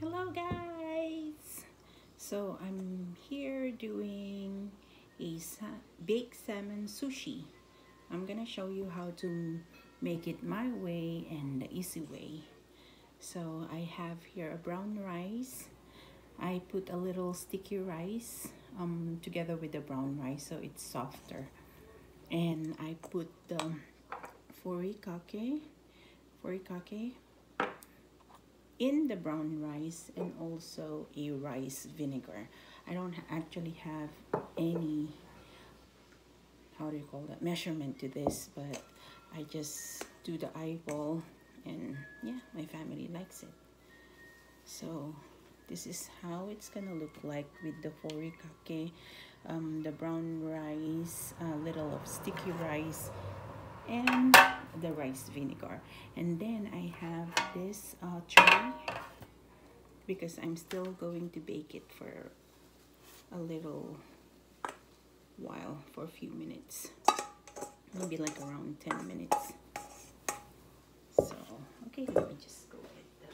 Hello guys! So I'm here doing a sa baked salmon sushi. I'm gonna show you how to make it my way and the easy way. So I have here a brown rice. I put a little sticky rice um, together with the brown rice so it's softer. And I put the furikake, furikake in the brown rice and also a rice vinegar. I don't actually have any, how do you call that, measurement to this, but I just do the eyeball and yeah, my family likes it. So this is how it's gonna look like with the furikake, um, the brown rice, a little of sticky rice, and the rice vinegar. And then I have this uh, tray because I'm still going to bake it for a little while for a few minutes. Maybe like around 10 minutes. So okay let me just go with the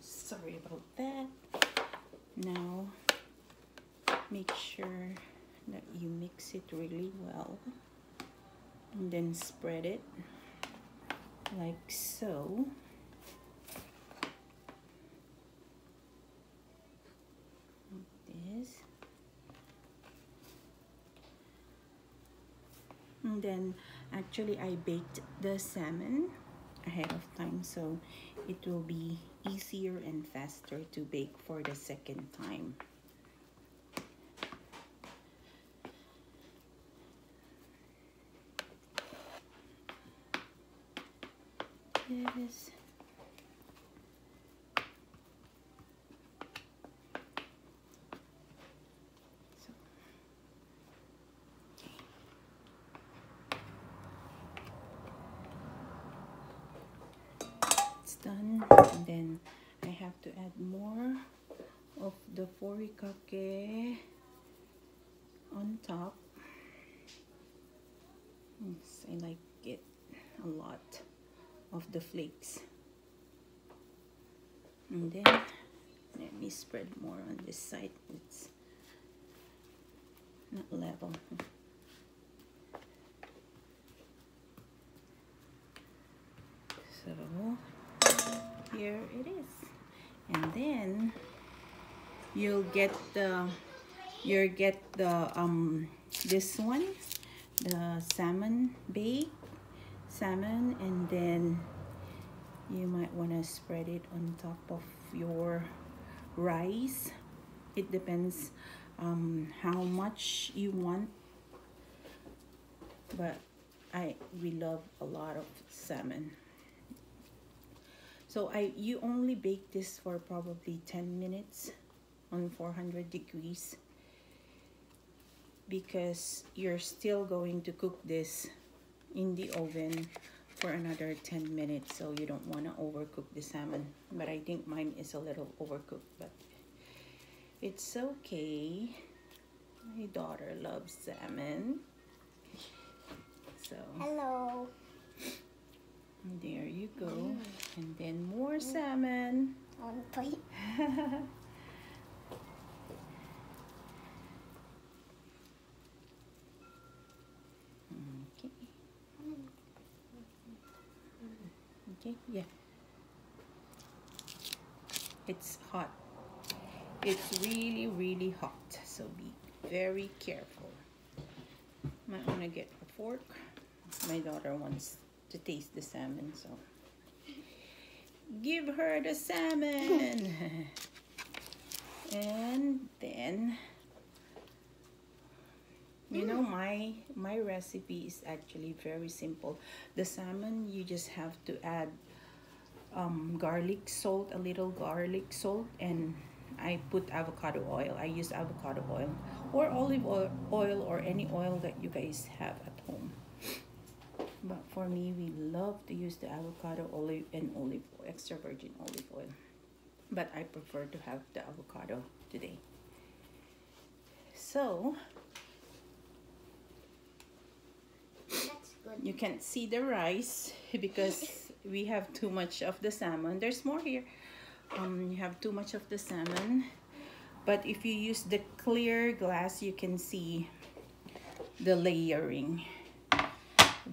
sorry about that now make sure that you mix it really well and then spread it like so this and then actually I baked the salmon ahead of time so it will be easier and faster to bake for the second time. Yes. done and then I have to add more of the furikake on top yes, I like it a lot of the flakes. And then let me spread more on this side. It's not level. So here it is. And then you'll get the you'll get the um this one the salmon bake salmon and then you might want to spread it on top of your rice. It depends um, how much you want but I we love a lot of salmon. So I you only bake this for probably 10 minutes on 400 degrees because you're still going to cook this in the oven for another 10 minutes so you don't want to overcook the salmon but I think mine is a little overcooked but it's okay my daughter loves salmon so hello there you go. Mm. And then more salmon. On plate. okay. Okay, yeah. It's hot. It's really, really hot. So be very careful. Might want to get a fork. My daughter wants to taste the salmon, so give her the salmon. and then you know my my recipe is actually very simple. The salmon you just have to add um, garlic salt a little garlic salt and I put avocado oil. I use avocado oil or olive oil, oil or any oil that you guys have at home. But for me we love to use the avocado olive and olive oil, extra virgin olive oil. But I prefer to have the avocado today. So you can't see the rice because we have too much of the salmon. There's more here. Um, you have too much of the salmon. But if you use the clear glass you can see the layering.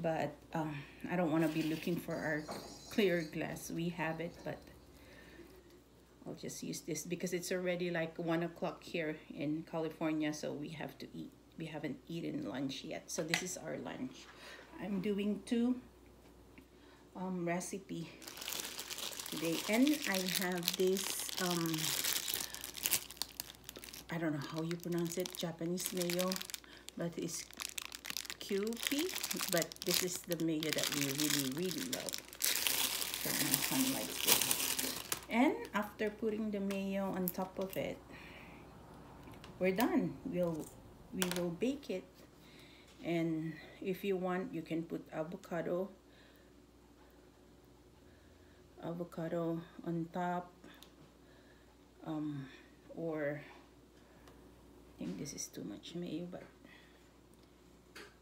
But um, I don't want to be looking for our clear glass. We have it but I'll just use this because it's already like one o'clock here in California so we have to eat. We haven't eaten lunch yet. So this is our lunch I'm doing two um, recipe today. And I have this um, I don't know how you pronounce it Japanese mayo but it's Kewpie but this is the mayo that we really really love. And after putting the mayo on top of it we're done. We'll we will bake it and if you want you can put avocado avocado on top um, or I think this is too much mayo but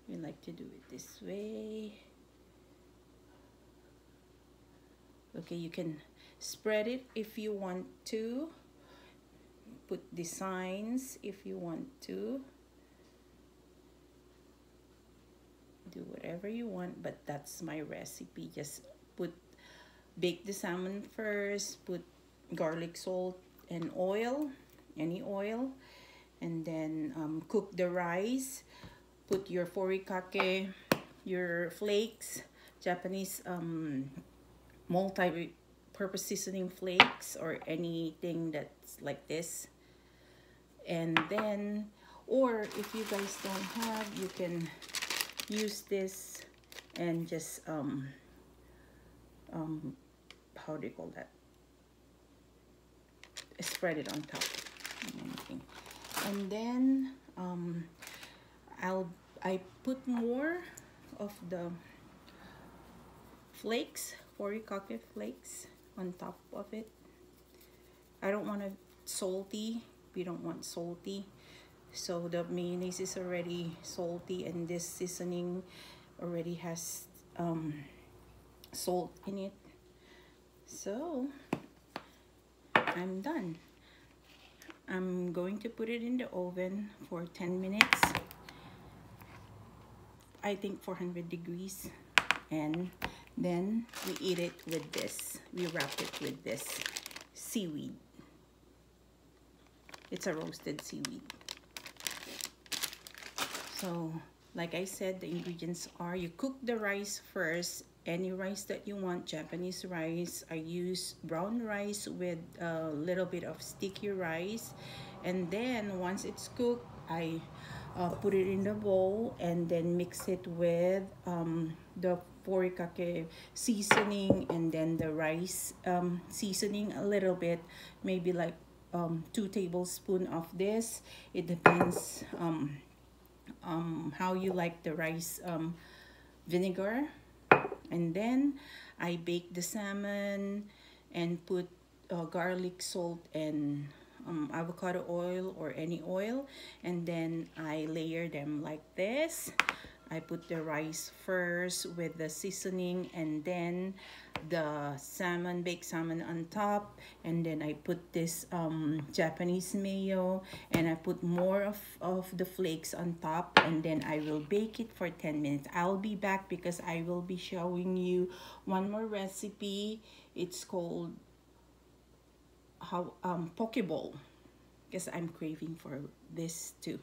we like to do it this way. Okay you can spread it if you want to. Put designs if you want to do whatever you want but that's my recipe. Just put bake the salmon first put garlic salt and oil any oil and then um, cook the rice put your furikake your flakes Japanese um, multi-purpose seasoning flakes or anything that's like this. And then or if you guys don't have you can use this and just um, um, how do you call that? Spread it on top and then um, I'll I put more of the flakes furikake flakes on top of it. I don't want it salty. We don't want salty so the mayonnaise is already salty and this seasoning already has um, salt in it. So I'm done. I'm going to put it in the oven for 10 minutes. I think 400 degrees. And then we eat it with this. We wrap it with this seaweed. It's a roasted seaweed so like I said the ingredients are you cook the rice first. Any rice that you want Japanese rice. I use brown rice with a little bit of sticky rice. And then once it's cooked I uh, put it in the bowl and then mix it with um, the furikake seasoning and then the rice um, seasoning a little bit. Maybe like um, two tablespoons of this. It depends um, um, how you like the rice um, vinegar. And then I bake the salmon and put uh, garlic salt and um, avocado oil or any oil. And then I layer them like this I put the rice first with the seasoning and then the salmon, baked salmon on top. And then I put this um, Japanese mayo and I put more of, of the flakes on top. And then I will bake it for 10 minutes. I'll be back because I will be showing you one more recipe. It's called how um, poke bowl because I'm craving for this too.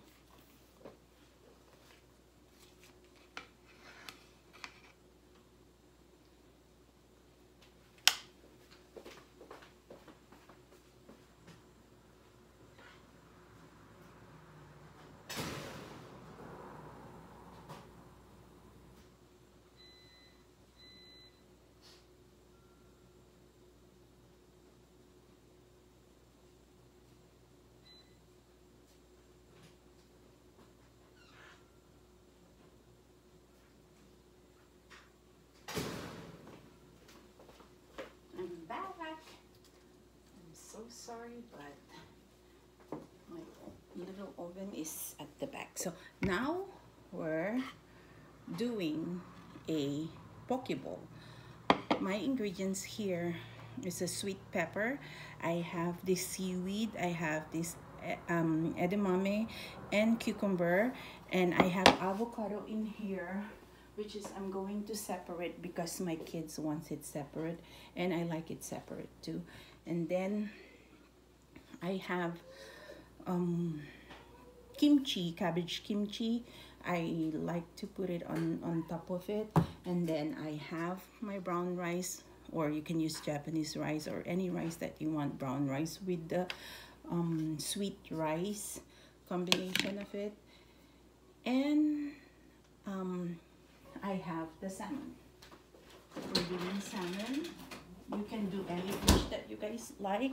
Sorry, but my little oven is at the back. So now we're doing a poke bowl. My ingredients here is a sweet pepper. I have this seaweed. I have this eh, um, edamame and cucumber. And I have avocado in here which is I'm going to separate because my kids wants it separate and I like it separate too. And then I have um, kimchi, cabbage kimchi. I like to put it on, on top of it. And then I have my brown rice or you can use Japanese rice or any rice that you want, brown rice with the um, sweet rice combination of it. And um, I have the salmon. We're doing salmon. You can do any fish that you guys like,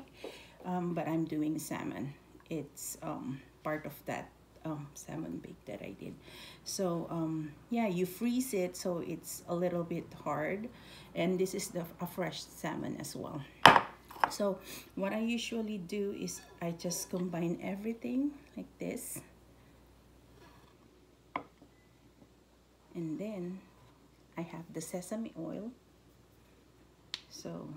um, but I'm doing salmon. It's um, part of that um, salmon bake that I did. So um, yeah, you freeze it so it's a little bit hard. And this is the a fresh salmon as well. So what I usually do is I just combine everything like this. and then I have the sesame oil so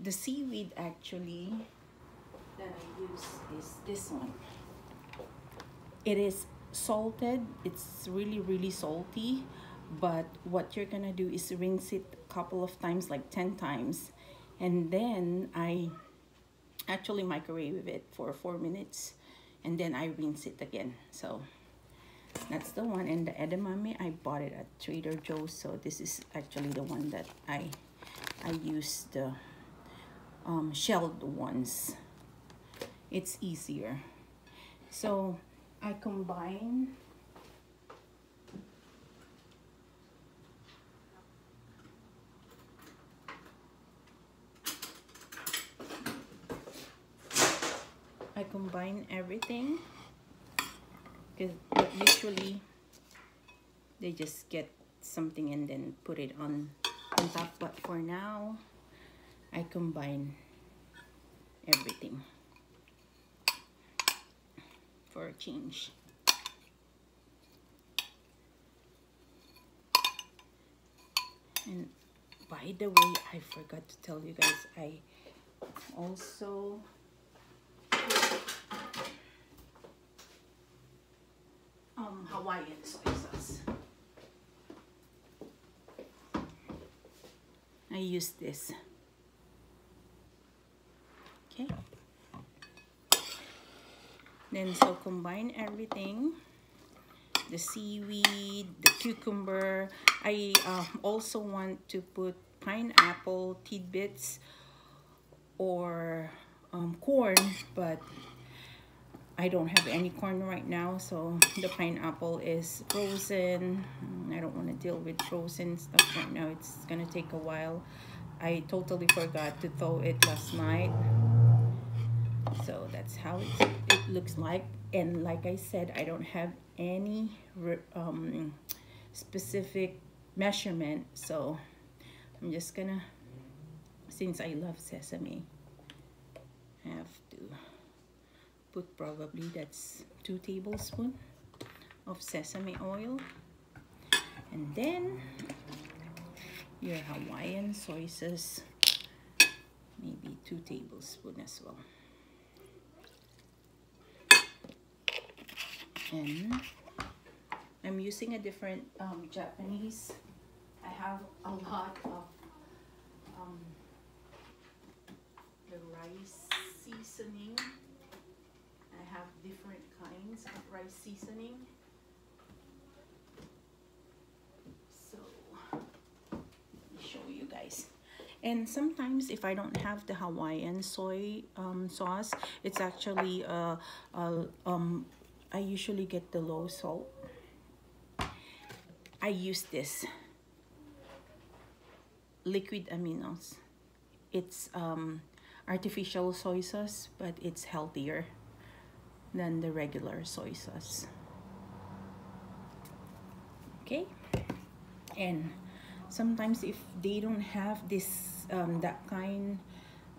the seaweed actually that I use is this one. It is salted. It's really really salty. But what you're gonna do is rinse it a couple of times like 10 times. And then I actually microwave it for four minutes. And then I rinse it again. So that's the one. And the edamame I bought it at Trader Joe's. So this is actually the one that I I use the uh, um, shelled ones. It's easier. So I combine I combine everything because usually they just get something and then put it on on top. But for now I combine everything for a change and by the way I forgot to tell you guys I also um, Hawaiian soy sauce. I use this. Okay. Then so combine everything. The seaweed, the cucumber. I uh, also want to put pineapple tidbits or um, corn, but I don't have any corn right now so the pineapple is frozen I don't want to deal with frozen stuff right now it's gonna take a while I totally forgot to thaw it last night so that's how it, it looks like. And like I said I don't have any um, specific measurement. So I'm just gonna since I love sesame I have to put probably that's two tablespoons of sesame oil. And then your Hawaiian soy sauce maybe two tablespoons as well I'm using a different um, Japanese I have a lot of um, the rice seasoning I have different kinds of rice seasoning. So, let me show you guys. And sometimes if I don't have the Hawaiian soy um, sauce, it's actually, uh, uh, um, I usually get the low salt. I use this liquid aminos. It's um, artificial soy sauce, but it's healthier than the regular soy sauce. Okay, and sometimes if they don't have this um, that kind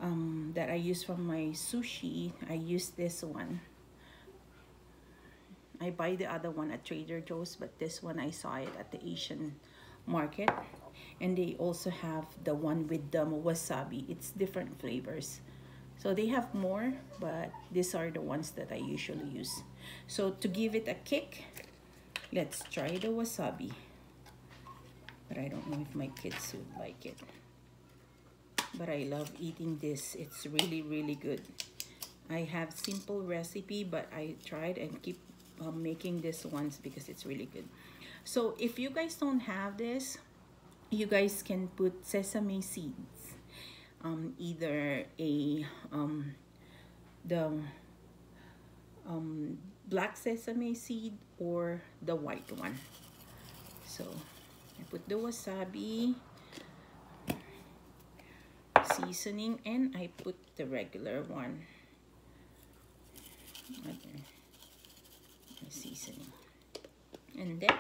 um, that I use from my sushi, I use this one. I buy the other one at Trader Joe's, but this one I saw it at the Asian market. And they also have the one with the wasabi. It's different flavors. So they have more but these are the ones that I usually use. So to give it a kick let's try the wasabi. But I don't know if my kids would like it. But I love eating this. It's really really good. I have simple recipe but I tried and keep um, making this ones because it's really good. So if you guys don't have this you guys can put sesame seeds um, either a um, the um, black sesame seed or the white one. So I put the wasabi seasoning and I put the regular one. Okay. Seasoning and then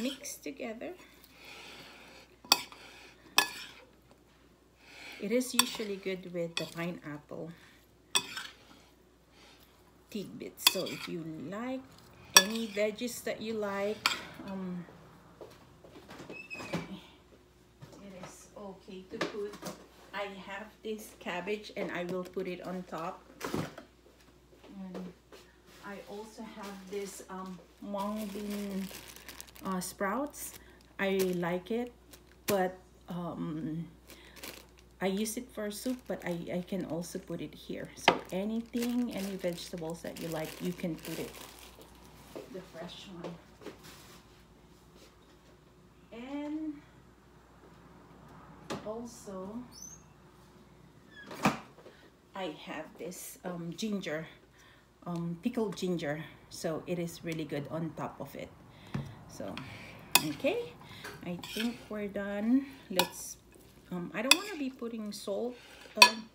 mix together. It is usually good with the pineapple. Tidbits so if you like any veggies that you like um, it is okay to put I have this cabbage and I will put it on top and I also have this um, mung bean uh, sprouts I like it but um, I use it for soup, but I, I can also put it here. So anything, any vegetables that you like, you can put it. The fresh one. And also, I have this um, ginger, um, pickled ginger. So it is really good on top of it. So, okay, I think we're done. Let's um, I don't want to be putting salt, um,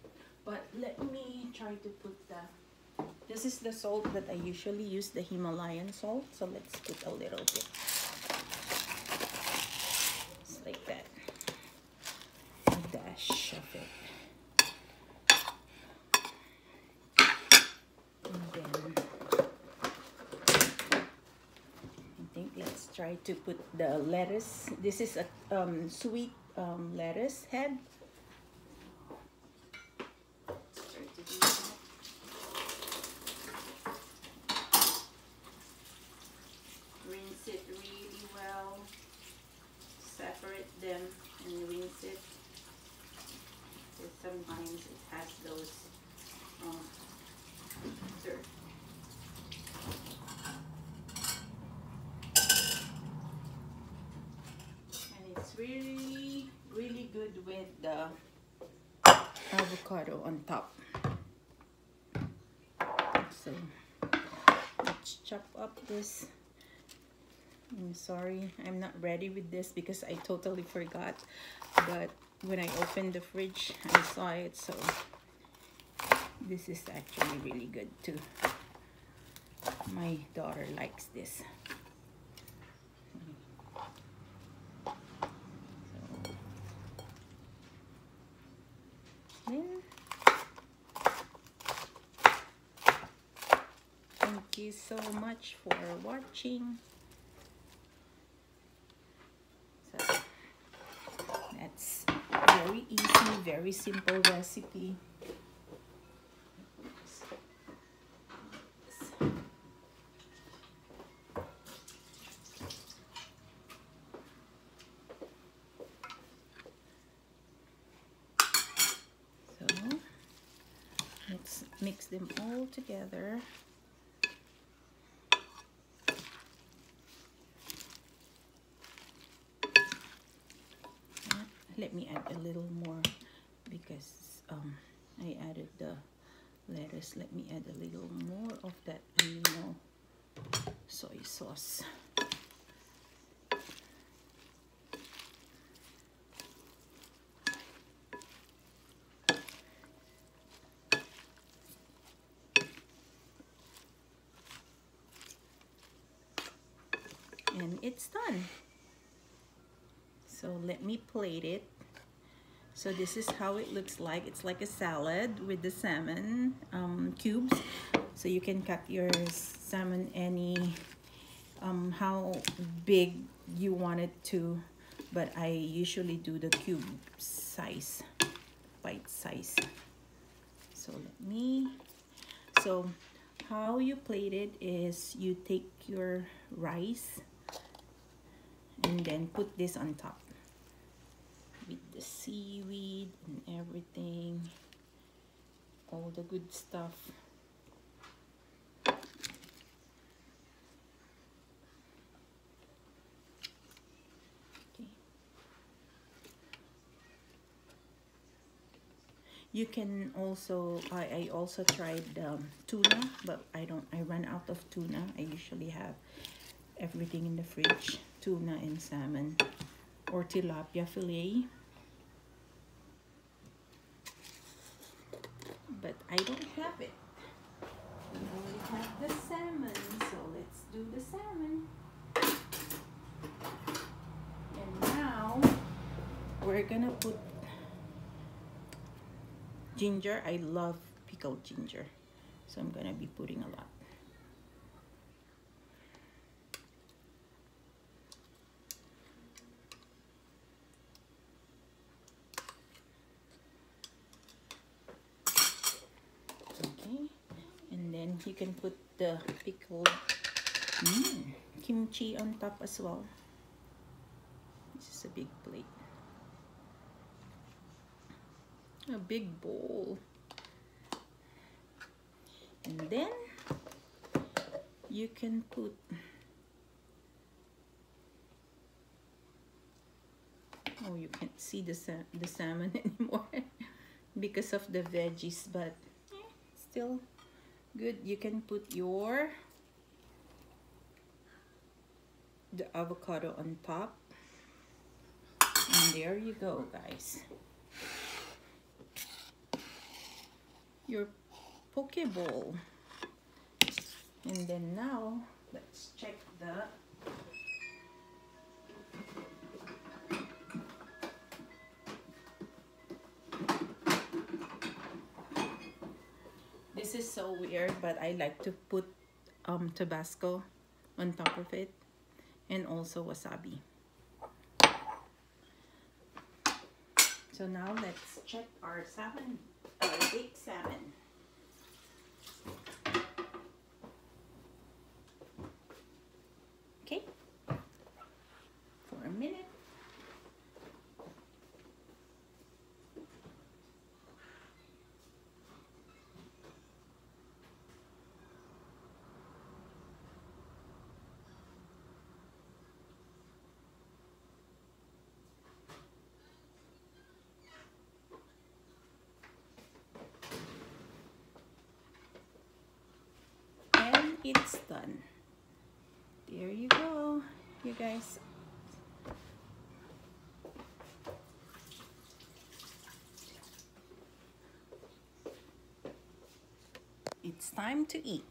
but let me try to put the, this is the salt that I usually use, the Himalayan salt. So let's put a little bit. Just like that. A dash of it. And then, I think let's try to put the lettuce. This is a um, sweet um, lettuce head. Rinse it really well. Separate them and rinse it. Because sometimes it has those um, dirt. And it's really really good with the avocado on top. So let's chop up this. I'm sorry, I'm not ready with this because I totally forgot. But when I opened the fridge, I saw it. So this is actually really good too. My daughter likes this. Thank you so much for watching. So that's very easy, very simple recipe. So let's mix them all together. Let me add a little more because um, I added the lettuce. Let me add a little more of that amino soy sauce. and it's done so let me plate it. So this is how it looks like. It's like a salad with the salmon um, cubes. So you can cut your salmon any um, how big you want it to but I usually do the cube size bite size. So let me so how you plate it is you take your rice and then put this on top with the seaweed and everything all the good stuff. You can also I, I also tried um, tuna but I don't I run out of tuna. I usually have everything in the fridge tuna and salmon or tilapia fillet but I don't have it. We only have the salmon so let's do the salmon. And now we're gonna put ginger. I love pickled ginger so I'm gonna be putting a lot okay and then you can put the pickled mm, kimchi on top as well. This is a big plate. A big bowl. And then you can put oh you can't see the, sa the salmon anymore because of the veggies but still good you can put your the avocado on top. And there you go guys. Your poke bowl. And then now let's check the weird but I like to put um, Tabasco on top of it and also wasabi so now let's check our salmon a big salmon. It's done. There you go you guys. It's time to eat.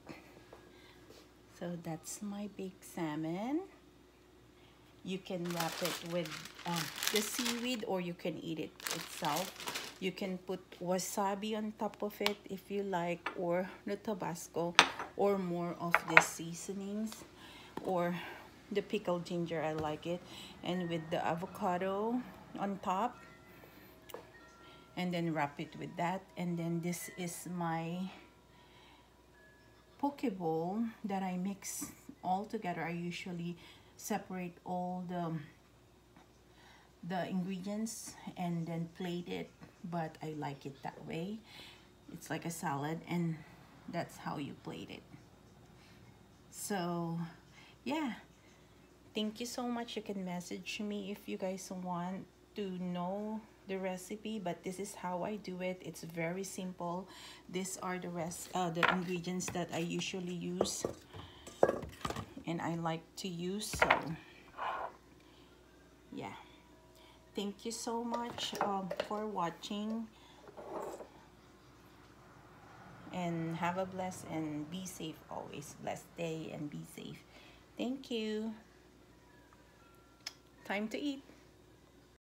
So that's my baked salmon. You can wrap it with uh, the seaweed or you can eat it itself. You can put wasabi on top of it if you like or the tabasco or more of the seasonings or the pickled ginger I like it. And with the avocado on top and then wrap it with that. And then this is my poke bowl that I mix all together. I usually separate all the the ingredients and then plate it but I like it that way. It's like a salad and that's how you plate it. So yeah. Thank you so much. You can message me if you guys want to know the recipe but this is how I do it. It's very simple. These are the rest uh, the ingredients that I usually use and I like to use so yeah. Thank you so much um, for watching and have a blessed and be safe always. Blessed day and be safe. Thank you. Time to eat